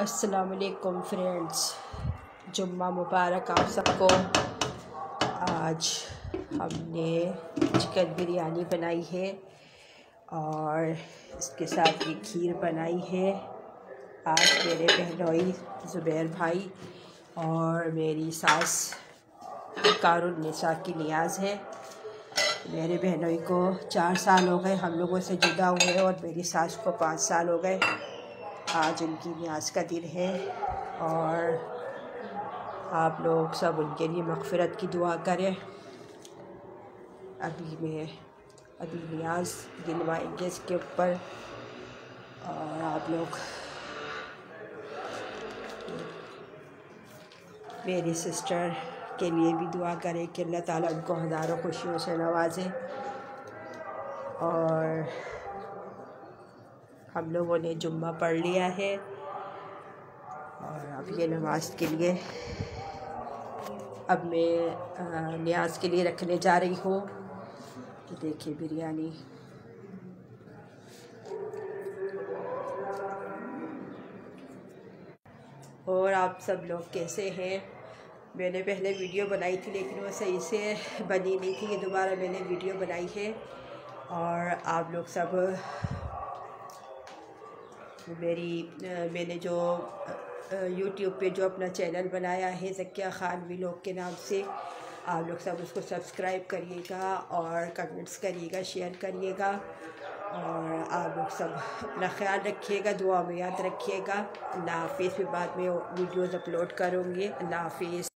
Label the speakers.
Speaker 1: अस्सलाम वालेकुम फ्रेंड्स, जुम्मा मुबारक आप सबको। आज हमने चिकन बिरयानी बनाई है और इसके साथ ये खीर बनाई है। आज मेरे बहनोई ज़ुबैर भाई और मेरी सास कारुनिसा की नियाज है। मेरे बहनोई को चार साल हो गए, हम लोगों से जुदा हुए और मेरी सास को पाँच साल हो गए। आज उनकी न्याज का दिन है और आप लोग सब उनके लिए मगफ़रत की दुआ करें। अभी मैं, अभी न्याज दिलवाएँगे इसके ऊपर और आप लोग मेरी सिस्टर के लिए भी दुआ करें कि अल्लाह ताला उनको हज़ारों खुशियों से नवाजें और हम लोगों ने जुम्मा पढ़ लिया है। और अब ये नमाज़ के लिए अब मैं न्याज के लिए रखने जा रही हूँ। तो देखिए बिरयानी। और आप सब लोग कैसे हैं? मैंने पहले वीडियो बनाई थी, लेकिन वो सही से बनी नहीं थी। ये दोबारा मैंने वीडियो बनाई है। और आप लोग सब मेरी मैंने जो यूट्यूब पे जो अपना चैनल बनाया है, जक्या ख़ान व्लॉग के नाम से, आप लोग सब उसको सब्सक्राइब करिएगा और कमेंट्स करिएगा शेयर करिएगा और आप लोग सब अपना ख्याल रखिएगा, दुआ में याद रखिएगा। अल्लाह हाफिज़, फिर बाद में वीडियोज़ अपलोड करूँगी। अल्लाह हाफिज़।